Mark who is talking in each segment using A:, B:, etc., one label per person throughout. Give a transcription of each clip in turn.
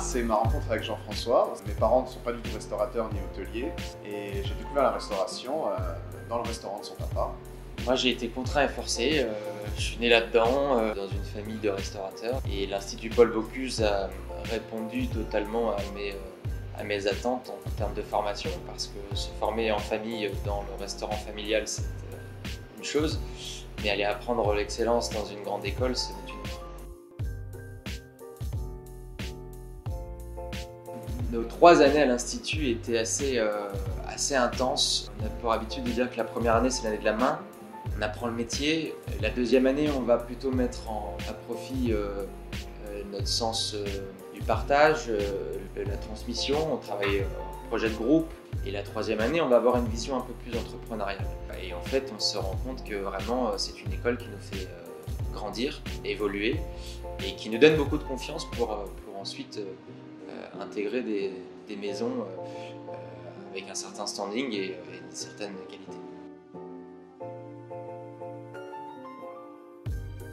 A: c'est ma rencontre avec Jean-François. Mes parents ne sont pas du tout restaurateurs ni hôteliers et j'ai découvert la restauration euh, dans le restaurant de son papa.
B: Moi j'ai été contraint et forcé, euh, je suis né là-dedans, euh, dans une famille de restaurateurs et l'Institut Paul Bocuse a répondu totalement à mes, à mes attentes en termes de formation parce que se former en famille dans le restaurant familial c'est une chose, mais aller apprendre l'excellence dans une grande école c'est Nos trois années à l'Institut étaient assez, euh, assez intenses. On a pour habitude de dire que la première année, c'est l'année de la main. On apprend le métier. La deuxième année, on va plutôt mettre à profit euh, euh, notre sens du partage, la transmission. On travaille en projet de groupe. Et la troisième année, on va avoir une vision un peu plus entrepreneuriale. Et en fait, on se rend compte que vraiment, c'est une école qui nous fait grandir, évoluer et qui nous donne beaucoup de confiance pour, pour ensuite intégrer des, des maisons euh, euh, avec un certain standing et, euh, et une certaine qualité.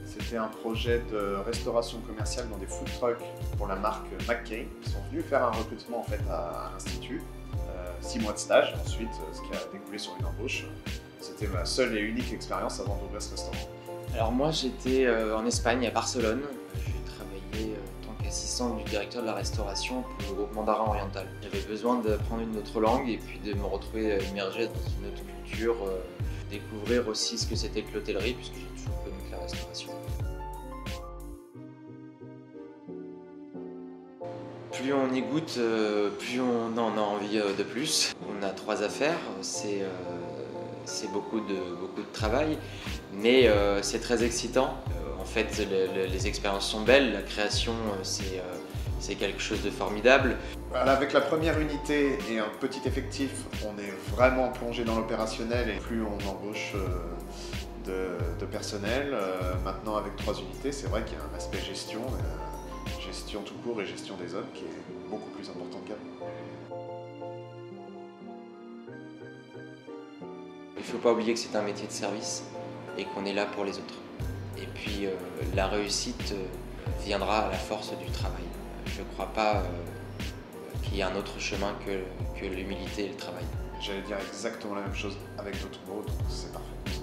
A: C'était un projet de restauration commerciale dans des food trucks pour la marque McCain. Ils sont venus faire un recrutement en fait à, à l'Institut. Euh, six mois de stage, ensuite ce qui a découlé sur une embauche. C'était ma seule et unique expérience avant d'ouvrir ce restaurant.
B: Alors moi j'étais euh, en Espagne, à Barcelone. J'ai travaillé en tant qu'assistant du directeur de la restauration pour le groupe Mandarin Oriental. J'avais besoin d'apprendre une autre langue et puis de me retrouver euh, immergé dans une autre culture, euh, découvrir aussi ce que c'était que l'hôtellerie puisque j'ai toujours connu que la restauration. Plus on y goûte, euh, plus on en a envie de plus. On a trois affaires, c'est beaucoup de, beaucoup de travail, mais c'est très excitant. En fait, le- le- les expériences sont belles, la création, euh, c'est euh, c'est quelque chose de formidable.
A: Voilà, avec la première unité et un petit effectif, on est vraiment plongé dans l'opérationnel et plus on embauche euh, de, de personnel. Maintenant, avec trois unités, c'est vrai qu'il y a un aspect gestion, gestion tout court et gestion des hommes qui est beaucoup plus important qu'avant.
B: Il ne faut pas oublier que c'est un métier de service et qu'on est là pour les autres. Et puis euh, la réussite euh, viendra à la force du travail. Je ne crois pas euh, qu'il y ait un autre chemin que, que l'humilité et le travail.
A: J'allais dire exactement la même chose avec d'autres mots, donc c'est parfait.